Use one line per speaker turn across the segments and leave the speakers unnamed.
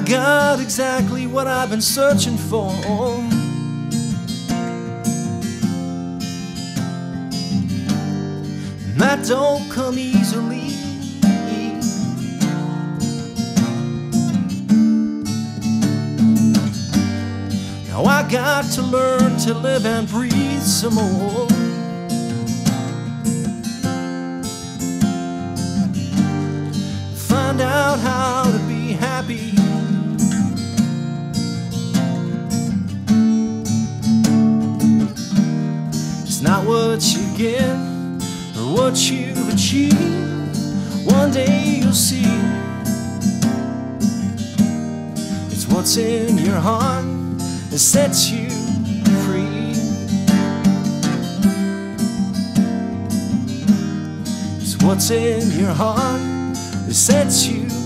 I got exactly what I've been searching for. And that don't come easily. Now I got to learn to live and breathe some more. Get or what you achieve. One day you'll see. It's what's in your heart that sets you free. It's what's in your heart that sets you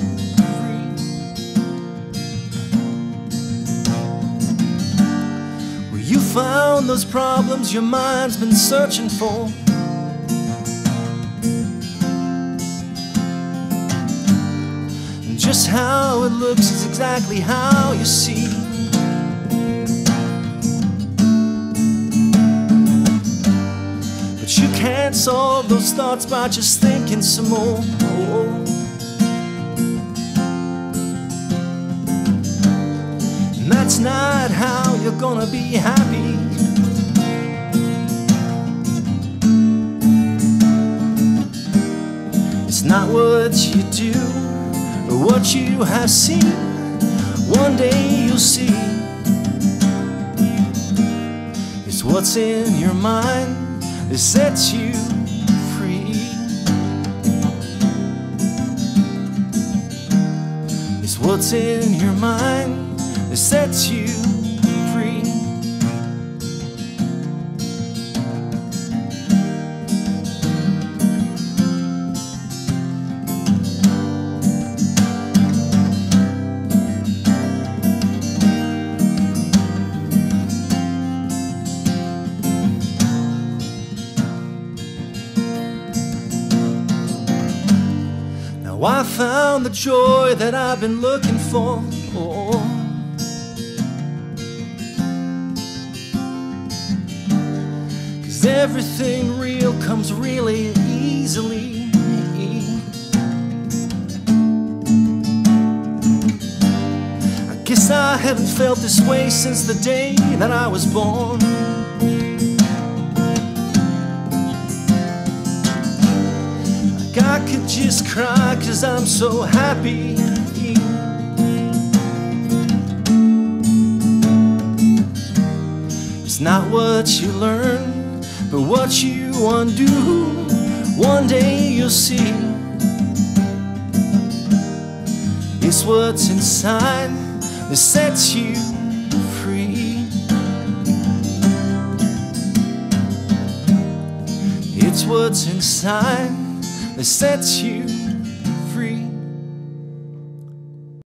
found those problems your mind's been searching for. And just how it looks is exactly how you see. But you can't solve those thoughts by just thinking some more. And that's not how you're gonna be happy. Not what you do or what you have seen. One day you'll see. It's what's in your mind that sets you free. It's what's in your mind that sets you Now I found the joy that I've been looking for. Cause everything real comes really easily. I guess I haven't felt this way since the day that I was born. I could just cry cause I'm so happy. It's not what you learn, but what you undo. One day you'll see. It's what's inside that sets you free. It's what's inside that sets you